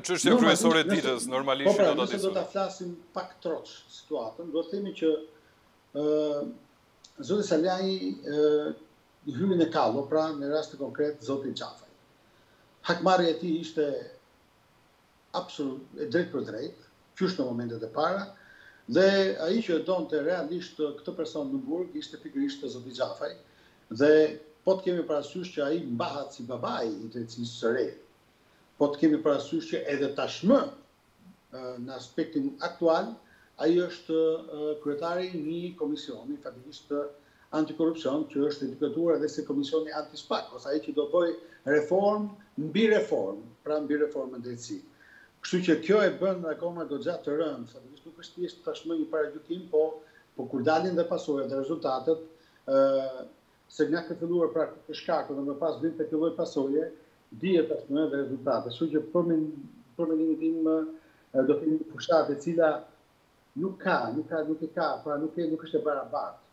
Çështja kryesore e ditës normalisht që do ta diskutojmë. Po pra, do ta flasim pak troç situatën, do të themi që ë zoti Salianji i hyri në kallo, pra në rastin konkret zoti Xhafaj. Hakmarrja e tij ishte absolut e drejtpërdrejtë, qysh në momentet e para, dhe ai që e donte realisht këtë person në burg ishte pikërisht zoti Xhafaj dhe po të kemi parasysh që ai mbahet si babai i drejtësisë së re po të kemi parasysh që edhe tashmë në aspektin aktual ai është kryetari i një komisioni faktikisht antikorrupsion që është identifikuar edhe si komisioni antispak ose ai që do bëjë reformë mbi reformë, pra mbi reformën në drejtësi. Kështu që kjo e bën akoma goxha të rëndë, faktikisht nuk është thjesht tashmë një paragjykim, po po kur dalin dhe pasojat dhe rezultatet, ë se nga ka filluar pra shkaku dhe më pas vjen te fillojë pasoja, dihet tashmë edhe rezultate. Kështu që për për mendimin tim do kemi një fushatë e cila nuk ka, nuk ka, nuk e ka, pra nuk e nuk është e barabartë.